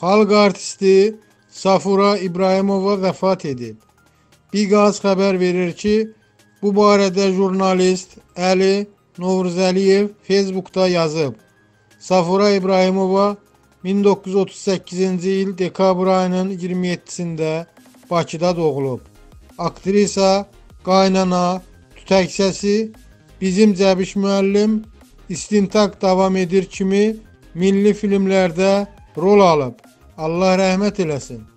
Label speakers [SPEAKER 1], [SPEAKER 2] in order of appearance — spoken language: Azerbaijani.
[SPEAKER 1] Xalq artisti Safura İbrahimova vəfat edib. Biqaz xəbər verir ki, bu barədə jurnalist Əli Novruzəliyev Facebookda yazıb. Safura İbrahimova 1938-ci il dekabr ayının 27-sində Bakıda doğulub. Aktrisa, qaynana, tütək səsi, bizim Cəbiş müəllim istintaq davam edir kimi milli filmlərdə rol alıb. Allah rahmet eylesin.